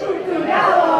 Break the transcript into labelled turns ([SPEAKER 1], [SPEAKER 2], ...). [SPEAKER 1] Cuidado.